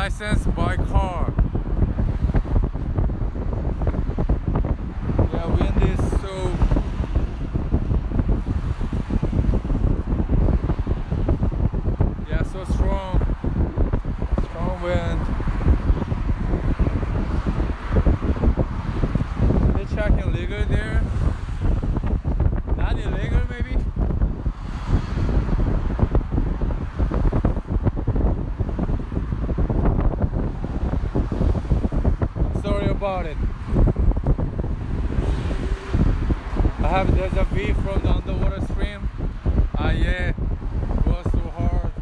license, by car. Yeah, wind is so yeah, so strong. Strong wind. They checking legal there. Not illegal maybe? I'm sorry about it. I have there's a view from the underwater stream. Ah yeah, it was so hard.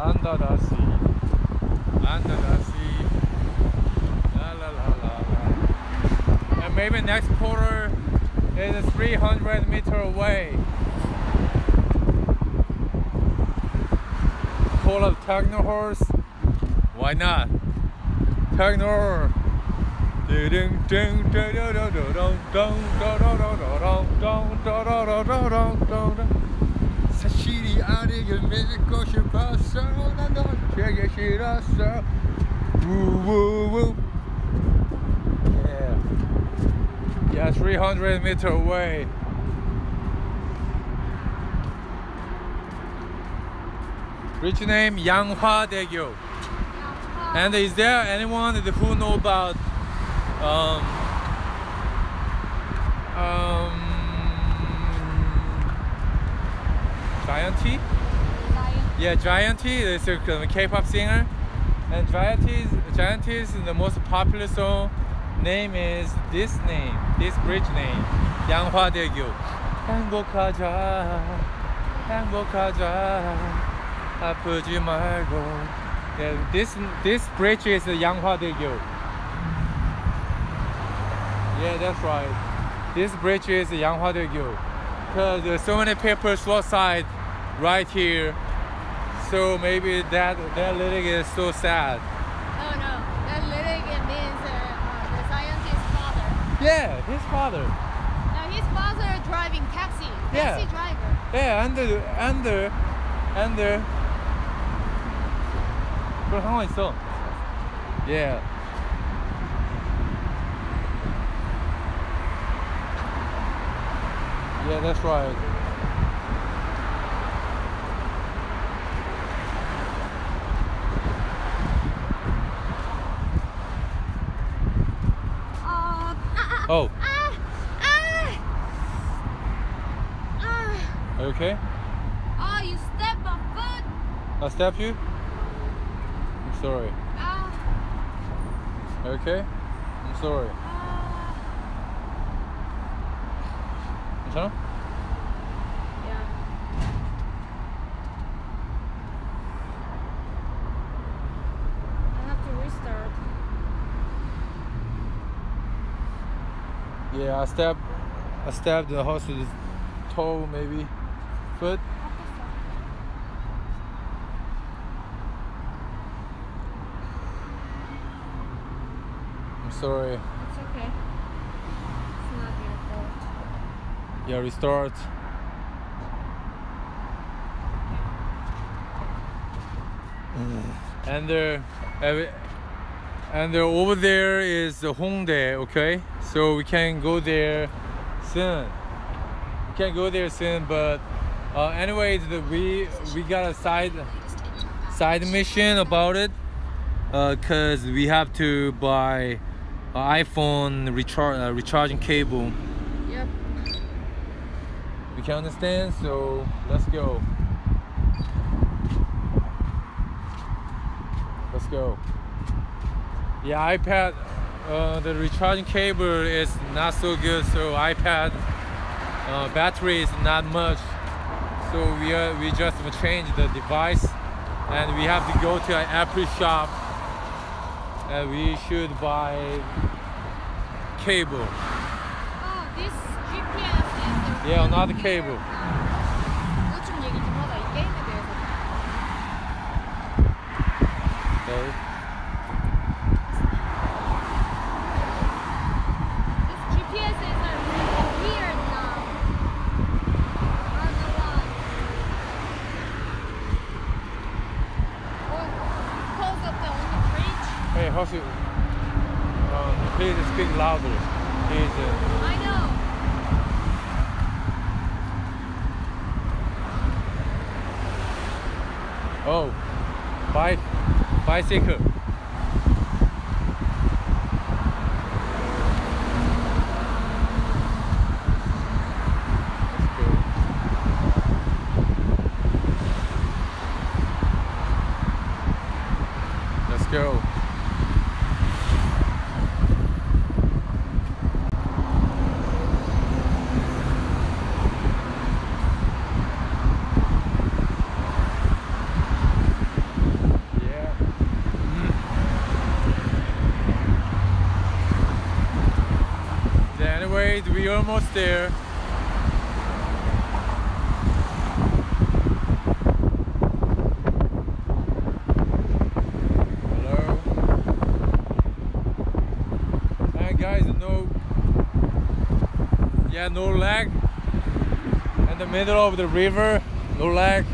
Under the sea, under the sea. La la la la la. And maybe next quarter is 300 meter away. Full of techno horse. Why not? Techno. Yeah Yeah 300 meter away Rich name Yanghwa Daegyo and is there anyone who know about um, um, Zion.T? Yeah, Zion.T is a um, K-pop singer, and Zion.T's, Giant T's the most popular song. Name is this name, this bridge name, 양화대교. 행복하자, 행복하자, 아프지 말고. This this bridge is the Yanghwa Daegyo. Yeah, that's right. This bridge is the Yanghwa Daegyo. Because there's so many people suicide right here. So maybe that that lyric is so sad. No, no, that lyric means uh, uh, the scientist's father. Yeah, his father. Now his father driving taxi, taxi yeah. driver. Yeah, under under under 그런 상황 있어. Yeah. Yeah, that's right. Uh, ah, ah, Oh, ah, ah, ah. are you okay? Oh, you step my foot. I step you? sorry. Uh, okay? I'm sorry. Uh, Yeah. I have to restart. Yeah, I stabbed, I stabbed the horse's toe maybe, foot. Sorry. It's okay. It's not your fault. Yeah, restart. And there, and there over there is the Hongdae, okay? So we can go there soon. We can go there soon, but uh, anyways, the, we we got a side side mission about it, uh, cause we have to buy an iPhone recharge uh, recharging cable. Yep. We can understand, so let's go. Let's go. Yeah, iPad uh, the recharging cable is not so good, so iPad uh, battery is not much. So we are, we just change the device, and we have to go to an Apple shop, and we should buy cable. Oh, this GPS is the Yeah, another cable. Oh, bike, bicycle. Let's go. Let's go. Yeah. So anyways, we almost there. Yeah, no lag. In the middle of the river, no lag.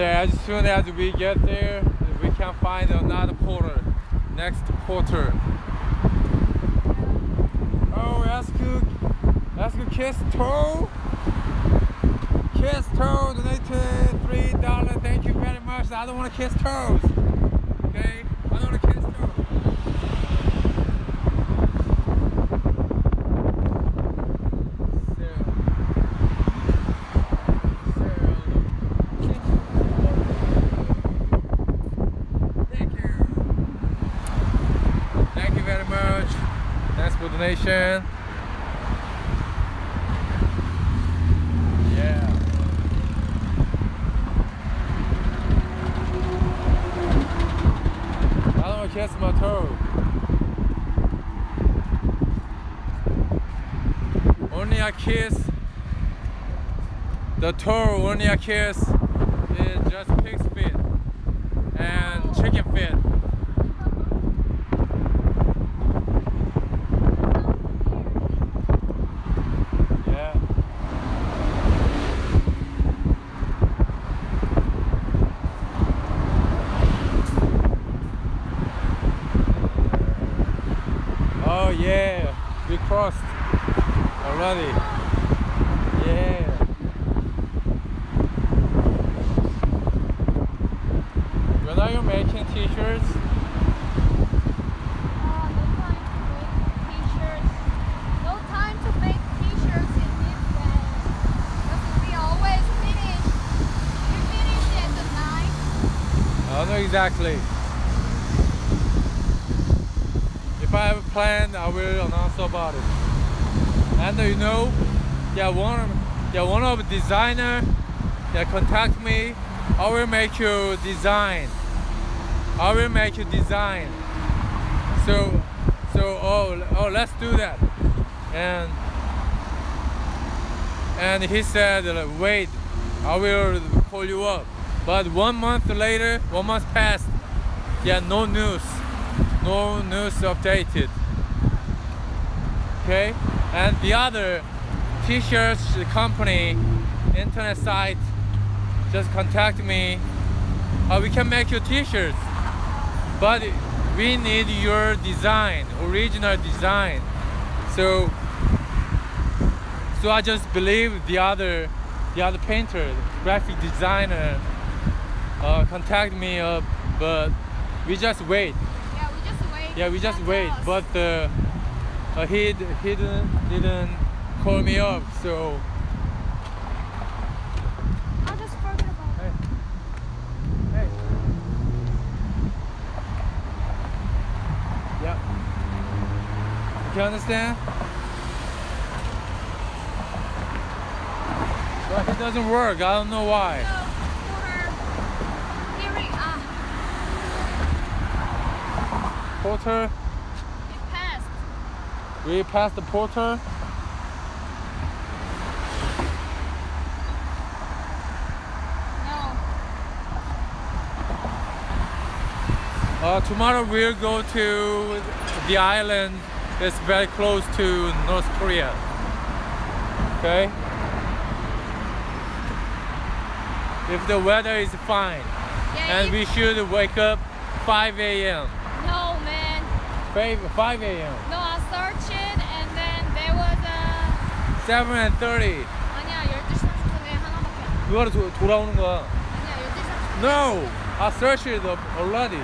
Uh, as soon as we get there, we can find another porter, next porter. Oh, ask you, ask you kiss toe. Kiss toe donated three dollars. Thank you very much. I don't want to kiss toes. Okay, I don't want to kiss toes. Thank you. Thank you very much. Thanks for the donation. Yeah. I don't kiss my toe. Only I kiss the toe. Only I kiss is just pig's feet and chicken feet. Yeah. Oh yeah, we crossed already. Yeah. When are you making t-shirts? Uh, no time to make t-shirts. No time to make t-shirts in this day. Because we always finish. We finish we finish at the night. I know exactly. If I have a plan, I will announce about it. And you know, yeah, one, yeah, one of the designer, yeah, contact me. I will make you design. I will make you design. So, so oh, oh, let's do that. And and he said, wait, I will call you up. But one month later, one month passed. Yeah, no news. No news updated. Okay? And the other t-shirts company, internet site, just contact me. Uh, we can make you t-shirts. But we need your design, original design. So so I just believe the other the other painter, graphic designer uh, contact me up, but we just wait. Yeah, we just wait. Yeah, we just wait. us. But the uh, he he didn't didn't call me up, so I just forgot about hey, hey, yeah. You understand? But it doesn't work. I don't know why. So, for hearing, ah, Porter, it passed. we passed the porter. No. Uh, tomorrow we'll go to the island that's very close to North Korea. Okay? If the weather is fine. Yeah, And if- we should wake up 5 a.m. No, man. 5, 5 a.m. No, I searched it and then there was a 7 and 30. 아니야 12시 30분에 하나밖에 안 그거로 도, 돌아오는 거야. 아니야 12시 30분 No! I searched it already.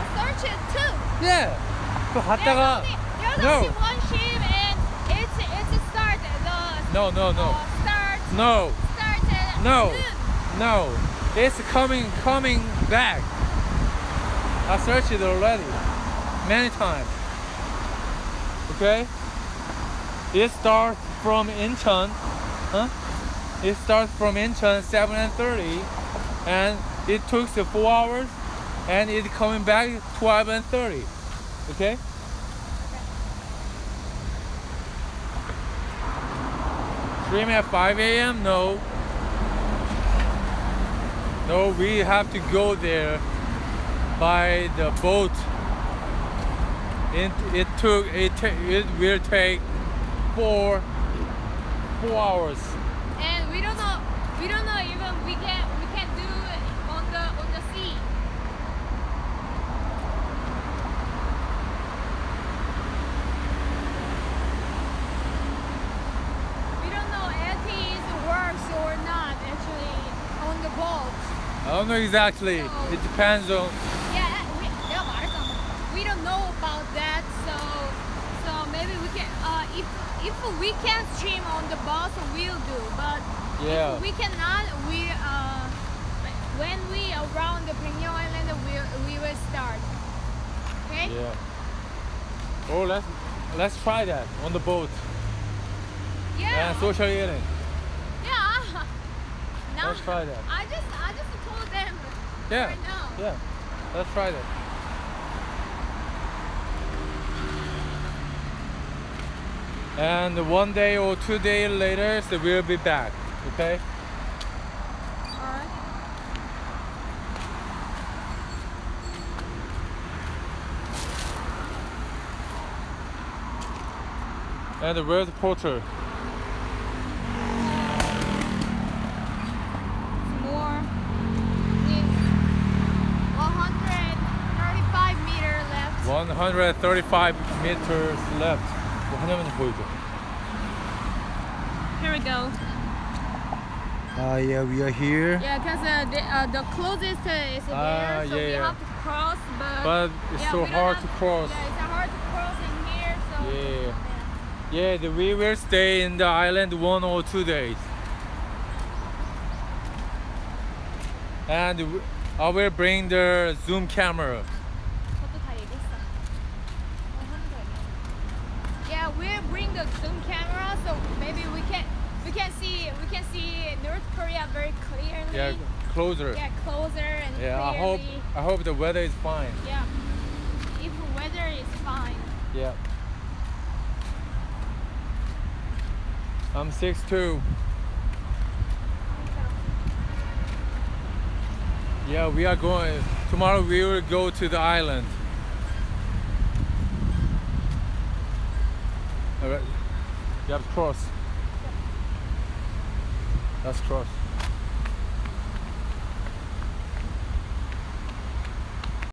I searched it too Yeah! Hatara. No. It's, it's start, the, no. No, no, uh, start, no. Start no. No. No. It's coming, coming back. I searched it already. Many times. Okay? It starts from Incheon. Huh? It starts from Incheon 7.30 and it took 4 hours and it's coming back 12.30. Okay? Stream at 5 a.m. No. No, we have to go there by the boat. It, it took it, it will take four four hours. and we don't know we don't know even we can we can do it on the on the sea we don't know if it works or not actually on the boat I don't know exactly. It depends on. Yeah, uh, we, there are some. We don't know about that, so so maybe we can. Uh, if if we can stream on the bus, we'll do. But yeah. if we cannot, we uh, when we around the Premium Island, we we will start. Okay. Yeah. Oh, let's let's try that on the boat. Yeah. And social eating. Yeah. Now, let's try that. I just. I yeah. right. Yeah. Let's try that. And one day or two days later, so we'll be back. Okay. And where's the porter? Some more. It's 135 meter left. 135 meters left. 뭐 하냐면 보여줘. Here we go. Ah, yeah, we are here. Yeah, because uh, the uh, the closest uh, is Ah, there, so yeah, we yeah. have to cross, but. But it's Yeah, so we don't hard have- to cross. Yeah, it's hard to cross in here, so. Yeah. Yeah, the- we will stay in the island one or two days. And w- I will bring the zoom camera. Yeah, closer. Yeah, closer and Yeah, I hope. I hope the weather is fine. Yeah. If weather is fine. Yeah. I'm six 6'2". Yeah, we are going. Tomorrow we will go to the island. All right. You have to cross. Let's cross.